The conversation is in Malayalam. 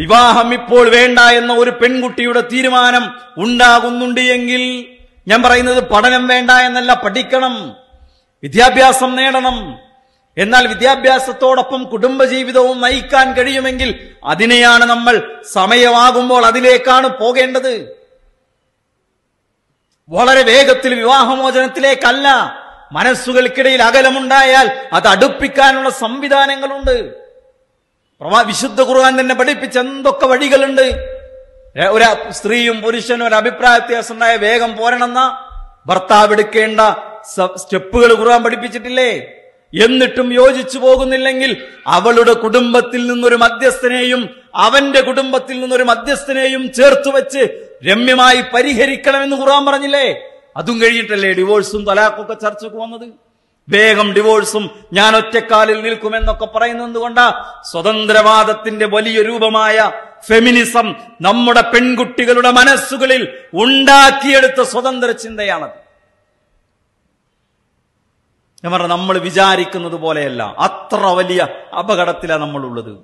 വിവാഹം ഇപ്പോൾ വേണ്ട എന്ന ഒരു പെൺകുട്ടിയുടെ തീരുമാനം ഉണ്ടാകുന്നുണ്ട് എങ്കിൽ ഞാൻ പറയുന്നത് പഠനം വേണ്ട എന്നല്ല പഠിക്കണം വിദ്യാഭ്യാസം നേടണം. എന്നാൽ വിദ്യാഭ്യാസത്തോടൊപ്പം കുടുംബജീവിതവും നയിക്കാൻ കഴിയുമെങ്കിൽ അതിനെയാണ് നമ്മൾ സമയമാകുമ്പോൾ അതിലേക്കാണ് പോകേണ്ടത്. വളരെ വേഗത്തിൽ വിവാഹമോചനത്തിലേക്കല്ല മനസ്സുകൾക്കിടയിൽ അകലമുണ്ടായാൽ അത് അടുപ്പിക്കാനുള്ള സംവിധാനങ്ങളുണ്ട്. പ്രവാ വിശുദ്ധ ഖുർആൻ തന്നെ പഠിപ്പിച്ച എന്തൊക്കെ വഴികളുണ്ട്? ഒരു സ്ത്രീയും പുരുഷനും ഒരു അഭിപ്രായ വ്യത്യാസം ഉണ്ടായ വേഗം പോരണമെന്ന? ഭർത്താവ് എടുക്കേണ്ട സ്റ്റെപ്പുകൾ ഖുർആൻ പഠിപ്പിച്ചിട്ടില്ലേ? എന്നിട്ടും യോജിച്ചു പോകുന്നില്ലെങ്കിൽ അവളുടെ കുടുംബത്തിൽ നിന്നൊരു മധ്യസ്ഥനെയും അവന്റെ കുടുംബത്തിൽ നിന്നൊരു മധ്യസ്ഥനെയും ചേർത്തു വെച്ച് രമ്യമായി പരിഹരിക്കണമെന്ന് ഖുർആൻ പറഞ്ഞില്ലേ? അതും കഴിഞ്ഞിട്ടല്ലേ ഡിവോഴ്സും തലാഖൊക്കെ ചർച്ചക്ക് വന്നത്? വേഗം ഡിവോഴ്സും ഞാൻ ഒറ്റക്കാലിൽ നിൽക്കുമെന്നൊക്കെ പറയുന്നത് കൊണ്ട സ്വതന്ത്രവാദത്തിന്റെ വലിയ രൂപമായ ഫെമിനിസം നമ്മുടെ പെൺകുട്ടികളുടെ മനസ്സുകളിൽ ഉണ്ടാക്കിയെടുത്ത സ്വതന്ത്ര ചിന്തയാണത്. ഞാൻ പറഞ്ഞ നമ്മൾ വിചാരിക്കുന്നത് പോലെയല്ല. അത്ര വലിയ അപകടത്തിലാണ് നമ്മളുള്ളത്.